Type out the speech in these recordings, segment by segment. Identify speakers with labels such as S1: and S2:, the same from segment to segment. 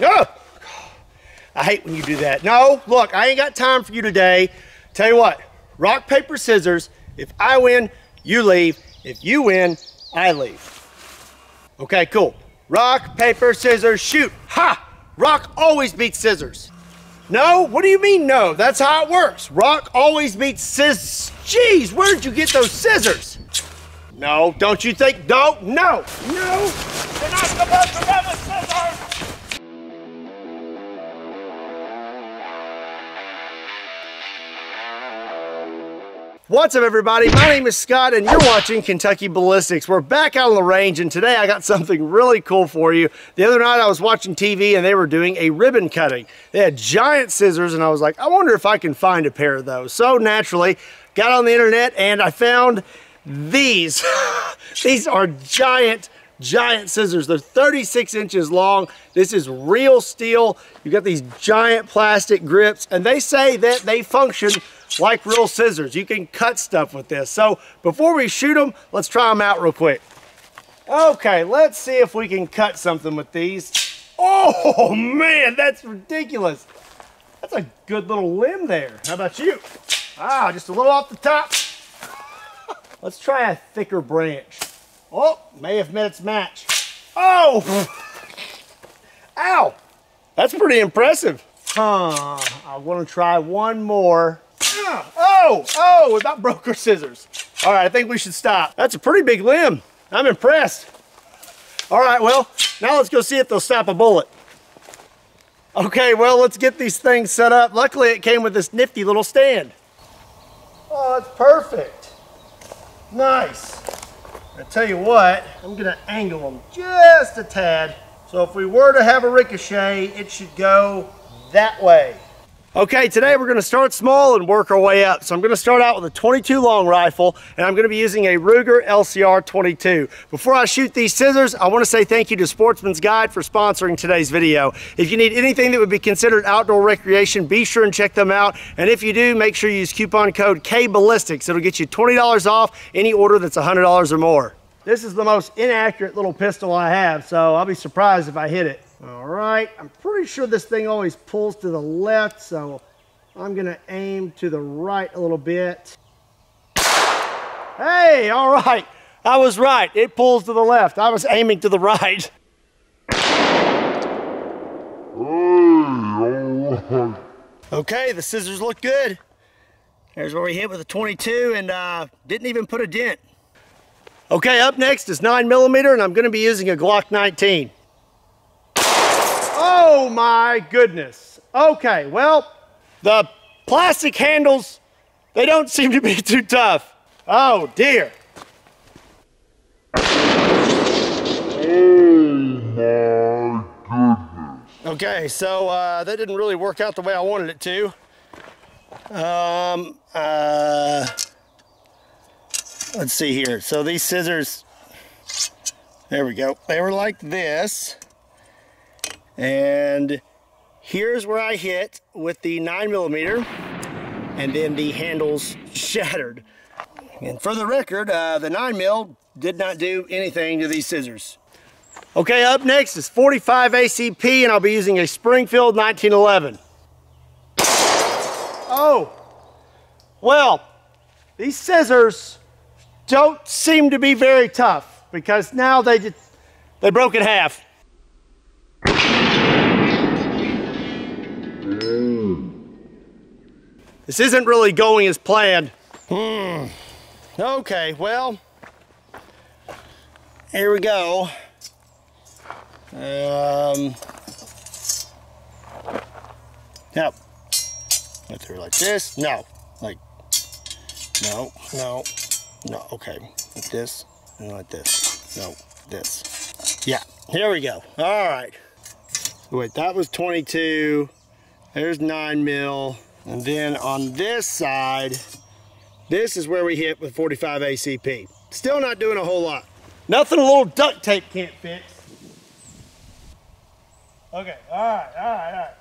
S1: Oh, I hate when you do that. No, look, I ain't got time for you today. Tell you what, rock, paper, scissors. If I win, you leave. If you win, I leave. Okay, cool. Rock, paper, scissors, shoot. Ha! Rock always beats scissors. No? What do you mean no? That's how it works. Rock always beats scissors. Jeez, where did you get those scissors? No, don't you think? No, no, no. You're not supposed to run What's up everybody? My name is Scott and you're watching Kentucky Ballistics. We're back out on the range and today I got something really cool for you. The other night I was watching TV and they were doing a ribbon cutting. They had giant scissors and I was like, I wonder if I can find a pair of those. So naturally, got on the internet and I found these. these are giant giant scissors. They're 36 inches long. This is real steel. You got these giant plastic grips and they say that they function like real scissors. You can cut stuff with this. So before we shoot them, let's try them out real quick. Okay, let's see if we can cut something with these. Oh man, that's ridiculous. That's a good little limb there. How about you? Ah, just a little off the top. Let's try a thicker branch. Oh, may have met its match. Oh! Ow! That's pretty impressive. Huh, I want to try one more. Oh, oh, about broke our scissors. All right, I think we should stop. That's a pretty big limb. I'm impressed. All right, well, now let's go see if they'll stop a bullet. Okay, well, let's get these things set up. Luckily, it came with this nifty little stand. Oh, it's perfect. Nice. I tell you what, I'm gonna angle them just a tad. So if we were to have a ricochet, it should go that way. Okay, today we're gonna start small and work our way up. So I'm gonna start out with a 22 long rifle and I'm gonna be using a Ruger LCR 22. Before I shoot these scissors, I wanna say thank you to Sportsman's Guide for sponsoring today's video. If you need anything that would be considered outdoor recreation, be sure and check them out. And if you do, make sure you use coupon code KBallistics. It'll get you $20 off any order that's $100 or more. This is the most inaccurate little pistol I have, so I'll be surprised if I hit it. All right, I'm pretty sure this thing always pulls to the left, so I'm gonna aim to the right a little bit. Hey, all right, I was right. It pulls to the left. I was aiming to the right. Okay, the scissors look good. There's where we hit with a 22 and uh, didn't even put a dent. Okay, up next is 9 millimeter, and I'm gonna be using a Glock 19. Oh my goodness. Okay, well, the plastic handles, they don't seem to be too tough. Oh dear.
S2: Oh my goodness.
S1: Okay, so uh, that didn't really work out the way I wanted it to. Um, uh, let's see here. So these scissors, there we go. They were like this. And here's where I hit with the nine millimeter and then the handles shattered. And for the record, uh, the nine mil did not do anything to these scissors. Okay, up next is 45 ACP and I'll be using a Springfield 1911. Oh, well, these scissors don't seem to be very tough because now they they broke in half. This isn't really going as planned. Hmm. Okay, well, here we go. Um, yep. Go through like this. No, like, no, no, no. Okay, like this and like this. No, this. Yeah, here we go. All right. Wait, that was 22. There's 9 mil. And then on this side, this is where we hit with 45 ACP. Still not doing a whole lot. Nothing a little duct tape can't fix. Okay, all right, all right, all right.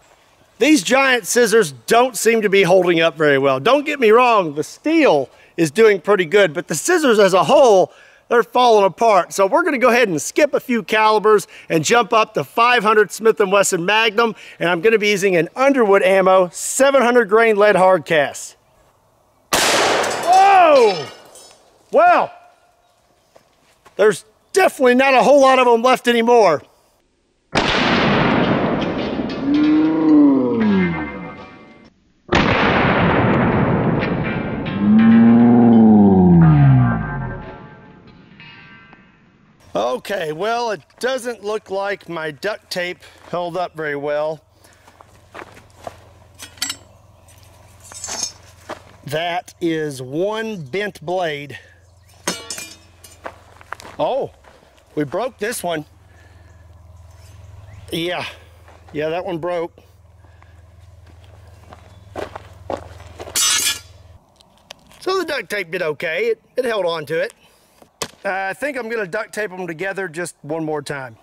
S1: These giant scissors don't seem to be holding up very well. Don't get me wrong, the steel is doing pretty good, but the scissors as a whole, they're falling apart. So we're gonna go ahead and skip a few calibers and jump up to 500 Smith & Wesson Magnum, and I'm gonna be using an Underwood ammo 700 grain lead hard cast. Whoa! Well, there's definitely not a whole lot of them left anymore. Okay, well, it doesn't look like my duct tape held up very well. That is one bent blade. Oh, we broke this one. Yeah, yeah, that one broke. So the duct tape did okay. It, it held on to it. Uh, I think I'm gonna duct tape them together just one more time.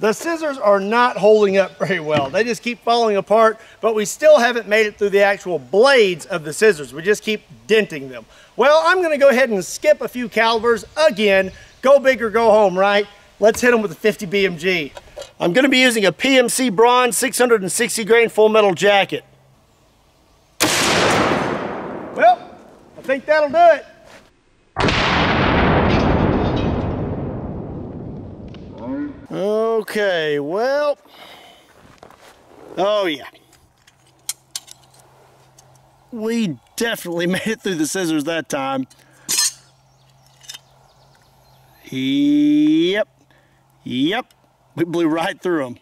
S1: The scissors are not holding up very well. They just keep falling apart, but we still haven't made it through the actual blades of the scissors. We just keep denting them. Well, I'm gonna go ahead and skip a few calibers again. Go big or go home, right? Let's hit them with a 50 BMG. I'm gonna be using a PMC Bronze 660 grain full metal jacket. Well, I think that'll do it. Okay, well, oh yeah. We definitely made it through the scissors that time. Yep, yep, we blew right through them.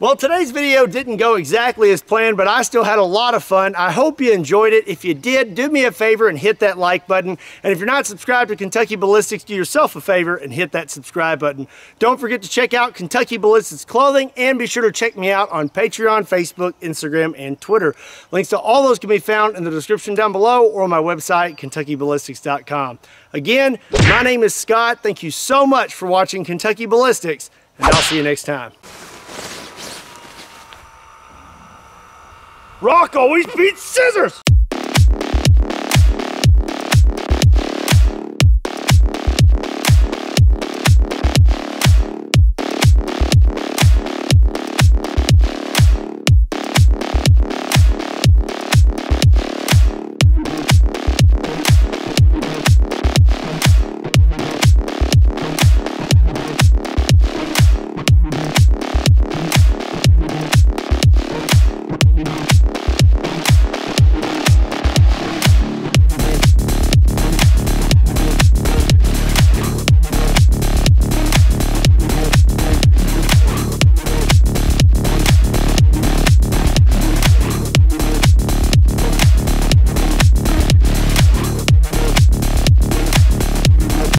S1: Well, today's video didn't go exactly as planned, but I still had a lot of fun. I hope you enjoyed it. If you did, do me a favor and hit that like button. And if you're not subscribed to Kentucky Ballistics, do yourself a favor and hit that subscribe button. Don't forget to check out Kentucky Ballistics clothing and be sure to check me out on Patreon, Facebook, Instagram, and Twitter. Links to all those can be found in the description down below or on my website, KentuckyBallistics.com. Again, my name is Scott. Thank you so much for watching Kentucky Ballistics, and I'll see you next time. Rock always beats scissors!